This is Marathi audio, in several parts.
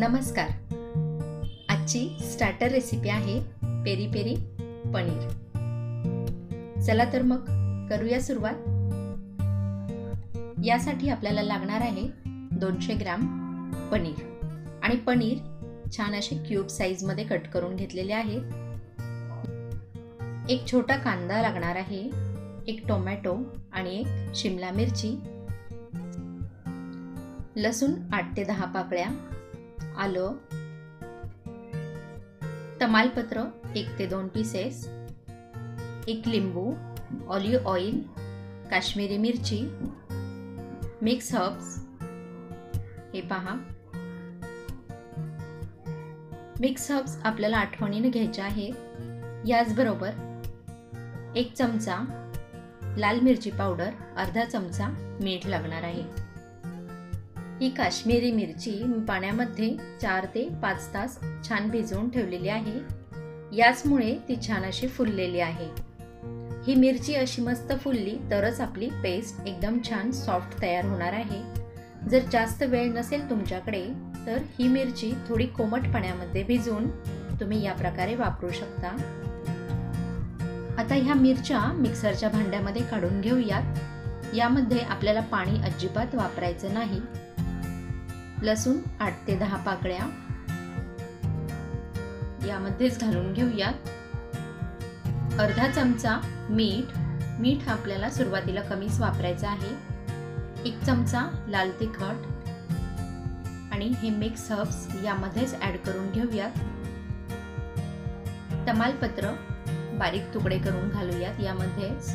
नमस्कार. आजची स्टार्टर रेसिपी आहे पेरी पेरी पनीर. चला तर मग करूया सुरुवात. यासाठी आपल्याला लागणार आहे दोनशे ग्राम पनीर. आणि पनीर छान असे क्यूब साईजमध्ये कट करून घेतलेले आहे. एक छोटा कांदा लागणार आहे एक टोमॅटो आणि एक शिमला मिरची. लसूण आठ ते दहा पाकळ्या आलं. तमालपत्र एक ते दोन पीसेस एक लिंबू ऑलिव्ह ऑइल काश्मीरी मिरची मिक्स हर्ब्स हे पहा. मिक्स हर्ब्स आपल्याला आठवणीनं घ्यायचे आहे याचबरोबर एक चमचा लाल मिरची पावडर अर्धा चमचा मीठ लागणार आहे. ही काश्मीरी मिरची मी पाण्यामध्ये चार ते पाच तास छान भिजवून ठेवलेली आहे. याचमुळे ती छान अशी फुललेली आहे. ही मिरची अशी मस्त फुलली तरच आपली पेस्ट एकदम छान सॉफ्ट तयार होणार आहे. जर जास्त वेळ नसेल तुमच्याकडे तर ही मिरची थोडी कोमट पाण्यामध्ये भिजवून तुम्ही या प्रकारे वापरू शकता. आता ह्या मिरच्या मिक्सरच्या भांड्यामध्ये काढून घेऊयात. यामध्ये आपल्याला पाणी अजिबात वापरायचं नाही. लसूण आठ ते दहा पाकळ्या. यामध्येच घालून घेऊयात. अर्धा चमचा मीठ. मीठ आपल्याला सुरुवातीला कमीच वापरायचं आहे. एक चमचा लाल तिखट. आणि हे मिक्स हर्ब्स यामध्येच ॲड करून घेऊयात. तमालपत्र बारीक तुकडे करून घालूयात यामध्येच.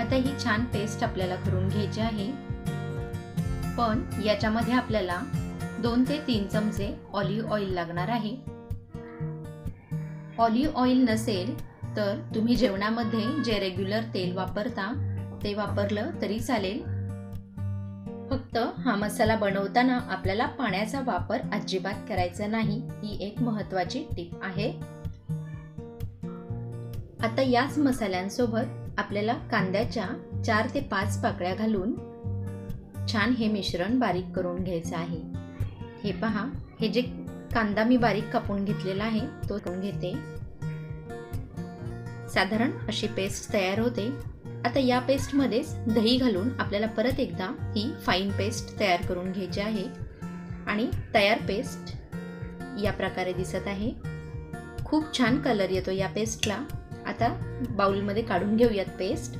आता ही छान पेस्ट आपल्याला करून घ्यायची आहे. पण याच्यामध्ये आपल्याला दोन ते तीन चमचे ऑलिव्ह ऑइल लागणार आहे. ऑलिव्ह ऑइल नसेल तर तुम्ही जेवणामध्ये जे रेग्युलर तेल वापरता ते वापरलं तरी चालेल. फक्त हा मसाला बनवताना आपल्याला पाण्याचा वापर अजिबात करायचा नाही ही एक महत्वाची टीप आहे. आता याच मसाल्यांसोबत आपल्याला कांद्याच्या चार ते पाच पाकळ्या घालून छान हे मिश्रण बारीक करून घ्यायचं आहे. हे पहा हे जे कांदा मी बारीक कापून घेतलेला आहे तो करून घेते. साधारण अशी पेस्ट तयार होते. आता या पेस्टमध्येच दही घालून आपल्याला परत एकदा ही फाईन पेस्ट तयार करून घ्यायची आहे. आणि तयार पेस्ट या प्रकारे दिसत आहे. खूप छान कलर येतो या पेस्टला आता बाउलमध्ये काढून घेऊयात पेस्ट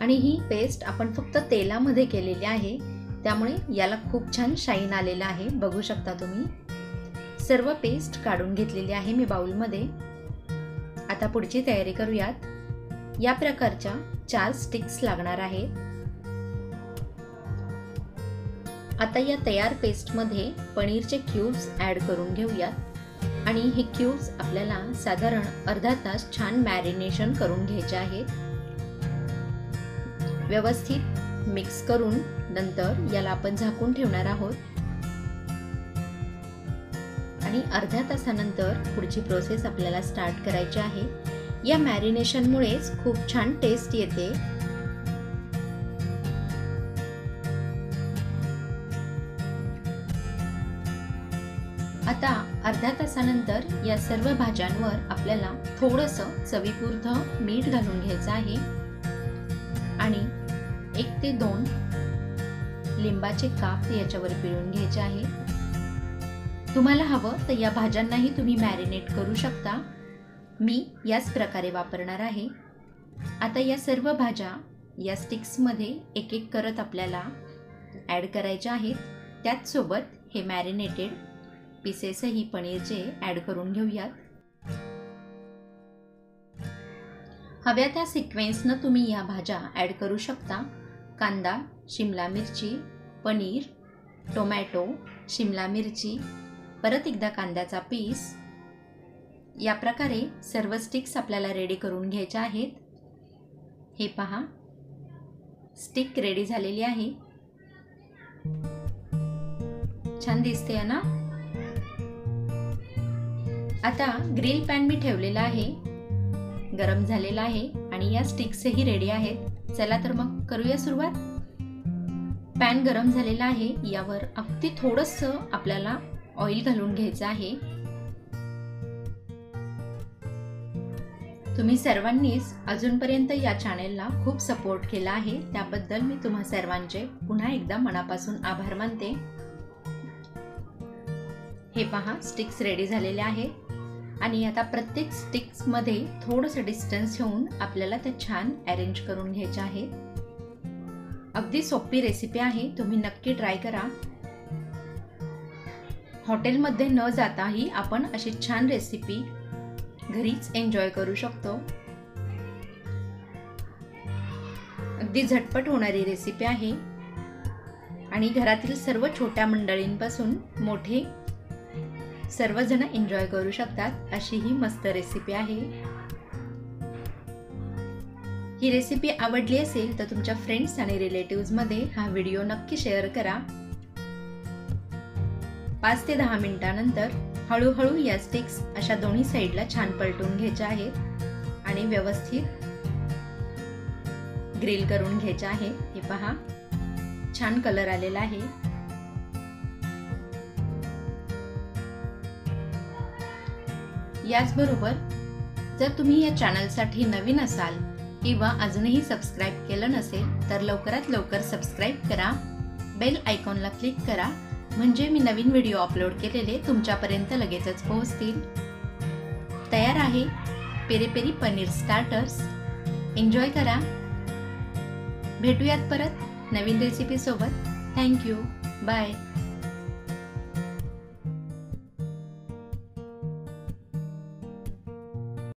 आणि ही पेस्ट आपण फक्त तेलामध्ये केलेली आहे. त्यामुळे याला खूप छान शाईन आलेला आहे. बघू शकता तुम्ही. सर्व पेस्ट काढून घेतलेली आहे मी बाउलमध्ये. आता पुढची तयारी करूयात. या प्रकारच्या चार स्टिक्स लागणार आहेत. आता या तयार पेस्टमध्ये पनीरचे क्यूब्स ॲड करून घेऊयात. आणि हे क्यूब्स आपल्याला साधारण अर्धा तास छान मॅरिनेशन करून घ्यायचे आहेत. व्यवस्थित मिक्स करून नंतर याला आपण झाकून ठेवणार आहोत. आणि अर्ध्या तासानंतर पुढची प्रोसेस आपल्याला स्टार्ट करायची आहे. या मॅरिनेशनमुळेच खूप छान टेस्ट येते. आता अर्ध्या तासानंतर या सर्व भाज्यांवर आपल्याला थोडंसं चवीपुरतं मीठ घालून घ्यायचं आहे. आणि एक ते दोन लिंबाचे काप याच्यावर पिळून घ्यायचे आहे. तुम्हाला हवं तर या भाज्यांनाही तुम्ही मॅरिनेट करू शकता. मी याच प्रकारे वापरणार आहे. आता या सर्व भाज्या या स्टिक्समध्ये एक एक करत आपल्याला ॲड करायच्या आहेत. त्याचसोबत हे मॅरिनेटेड पीसेसही पनीरचे ॲड करून घेऊयात. हव्या त्या सिक्वेन्सनं तुम्ही या भाज्या ॲड करू शकता. कांदा शिमला मिरची पनीर टोमॅटो शिमला मिरची परत एकदा कांद्याचा पीस. या प्रकारे सर्व स्टिक्स आपल्याला रेडी करून घ्यायच्या आहेत. हे पहा. स्टिक रेडी झालेली आहे. छान दिसते ना? आता ग्रिल पॅन मी ठेवलेला आहे. गरम झालेला आहे आणि या स्टिक्सही रेडी आहेत. चला तर मग करूया सुरुवात. पॅन गरम झालेला आहे. यावर अगदी थोडंसं आपल्याला ऑइल घालून घ्यायचं आहे. तुम्ही सर्वांनीच अजूनपर्यंत या चॅनेलला खूप सपोर्ट केला आहे. त्याबद्दल मी तुम्हा सर्वांचे पुन्हा एकदा मनापासून आभार मानते. हे पहा स्टिक्स रेडी झालेले आहेत. आणि आता प्रत्येक स्टिक्समध्ये थोडंसं डिस्टन्स ठेवून आपल्याला त्या छान अरेंज करून घ्यायच्या आहेत अगदी सोपी रेसिपी आहे तुम्ही नक्की ट्राय करा. हॉटेलमध्ये न जाताही आपण अशी छान रेसिपी घरीच एन्जॉय करू शकतो. अगदी झटपट होणारी रेसिपी आहे. आणि घरातील सर्व छोट्या मंडळींपासून मोठे सर्वजण एन्जॉय करू शकतात अशी ही मस्त रेसिपी आहे. ही रेसिपी आवडली असेल तर तुमच्या फ्रेंड्स आणि रिलेटिव्हजमध्ये हा व्हिडिओ नक्की शेअर करा. पाच ते दहा मिनिटानंतर हळूहळू या स्टिक्स अशा दोन्ही साईडला छान पलटून घ्यायच्या आहेत आणि व्यवस्थित ग्रिल करून घ्यायच्या आहे. हे पहा. छान कलर आलेला आहे. याचबरोबर जर तुम्ही या चॅनलसाठी नवीन असाल किंवा अजूनही सबस्क्राईब केलं नसेल तर लवकरात लवकर सबस्क्राईब करा बेल आयकॉनला क्लिक करा म्हणजे मी नवीन व्हिडिओ अपलोड केलेले तुमच्यापर्यंत लगेचच पोहोचतील. तयार आहे peri peri paneer starters. Enjoy करा. भेटूयात परत नवीन रेसिपीसोबत थँक्यू बाय